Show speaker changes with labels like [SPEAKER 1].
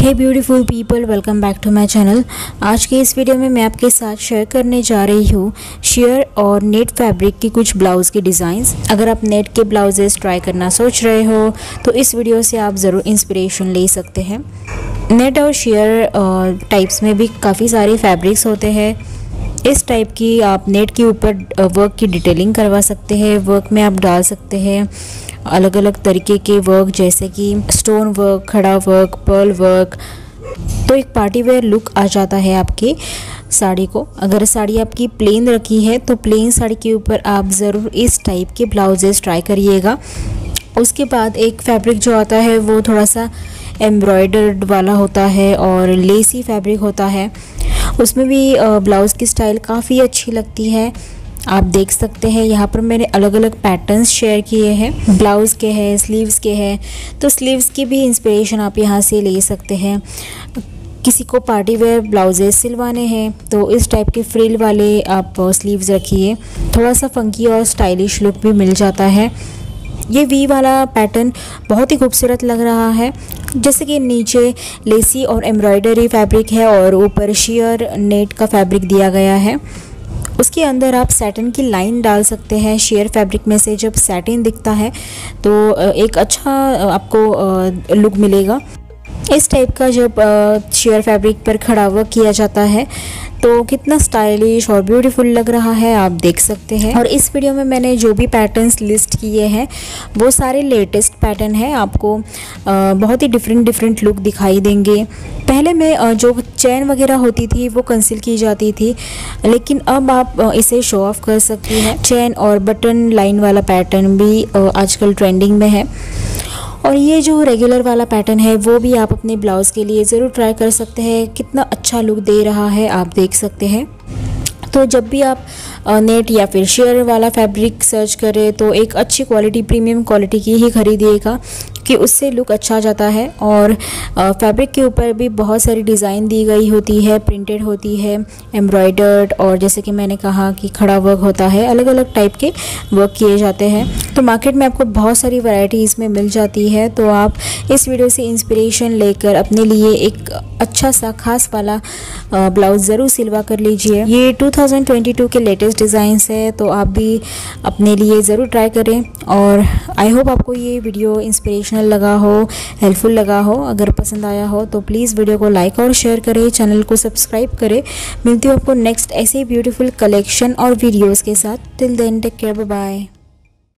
[SPEAKER 1] Hey beautiful people welcome back to my channel आज के इस वीडियो में मैं आपके साथ शेयर करने जा रही हूँ शेयर और नेट फैब्रिक की कुछ ब्लाउज़ के डिज़ाइंस अगर आप नेट के ब्लाउजेस ट्राई करना सोच रहे हो तो इस वीडियो से आप ज़रूर इंस्पिरेशन ले सकते हैं। नेट और शेयर टाइप्स में भी काफ़ी सारे फैब्रिक्स होते हैं। इस टाइप की आप नेट के ऊपर वर्क की डिटेलिंग करवा सकते हैं। वर्क में आप डाल सकते हैं। अलग अलग तरीके के वर्क जैसे कि स्टोन वर्क खड़ा वर्क पर्ल वर्क तो एक पार्टी वेयर लुक आ जाता है आपके साड़ी को। अगर साड़ी आपकी प्लेन रखी है तो प्लेन साड़ी के ऊपर आप ज़रूर इस टाइप के ब्लाउजेस ट्राई करिएगा। उसके बाद एक फैब्रिक जो आता है, वो थोड़ा सा एम्ब्रॉयडर्ड वाला होता है और लेसी फैब्रिक होता है। उसमें भी ब्लाउज़ की स्टाइल काफ़ी अच्छी लगती है। आप देख सकते हैं, यहाँ पर मैंने अलग अलग पैटर्न्स शेयर किए हैं। ब्लाउज़ के हैं स्लीव्स के हैं तो स्लीव्स की भी इंस्पिरेशन आप यहाँ से ले सकते हैं। किसी को पार्टी वेयर ब्लाउजेस सिलवाने हैं तो इस टाइप के फ्रिल वाले आप स्लीव्स रखिए। थोड़ा सा फंकी और स्टाइलिश लुक भी मिल जाता है। ये वी वाला पैटर्न बहुत ही खूबसूरत लग रहा है। जैसे कि नीचे लेसी और एम्ब्रॉयडरी फैब्रिक है और ऊपर शेयर नेट का फैब्रिक दिया गया है। उसके अंदर आप सैटिन की लाइन डाल सकते हैं शेयर फैब्रिक में से जब सैटिन दिखता है तो एक अच्छा आपको लुक मिलेगा। इस टाइप का जब शेयर फैब्रिक पर खड़ा हुआ किया जाता है तो कितना स्टाइलिश और ब्यूटीफुल लग रहा है, आप देख सकते हैं। और इस वीडियो में मैंने जो भी पैटर्न्स लिस्ट किए हैं, वो सारे लेटेस्ट पैटर्न हैं। आपको बहुत ही डिफरेंट डिफरेंट लुक दिखाई देंगे। पहले में जो चैन वगैरह होती थी, वो कंसिल की जाती थी, लेकिन अब आप इसे शो ऑफ़ कर सकती हैं। चैन और बटन लाइन वाला पैटर्न भी आजकल ट्रेंडिंग में है। और ये जो रेगुलर वाला पैटर्न है, वो भी आप अपने ब्लाउज़ के लिए ज़रूर ट्राई कर सकते हैं। कितना अच्छा लुक दे रहा है, आप देख सकते हैं। तो जब भी आप नेट या फिर शेयर वाला फैब्रिक सर्च करें तो एक अच्छी क्वालिटी प्रीमियम क्वालिटी की ही खरीदिएगा। कि उससे लुक अच्छा जाता है और फैब्रिक के ऊपर भी बहुत सारी डिज़ाइन दी गई होती है, प्रिंटेड होती है, एम्ब्रॉयडर्ड और जैसे कि मैंने कहा कि खड़ा वर्क होता है अलग अलग टाइप के वर्क किए जाते हैं। तो मार्केट में आपको बहुत सारी वैरायटी इसमें मिल जाती है। तो आप इस वीडियो से इंस्पिरेशन लेकर अपने लिए एक अच्छा सा खास वाला ब्लाउज़ ज़रूर सिलवा कर लीजिए। ये 2022 के लेटेस्ट डिज़ाइंस है तो आप भी अपने लिए ज़रूर ट्राई करें। और आई होप आपको ये वीडियो इंस्पिरेशनल लगा हो हेल्पफुल लगा हो, अगर पसंद आया हो तो प्लीज़ वीडियो को लाइक और शेयर करें चैनल को सब्सक्राइब करें। मिलती हूँ आपको नेक्स्ट ऐसे ब्यूटीफुल कलेक्शन और वीडियोज़ के साथ। Till then take care bye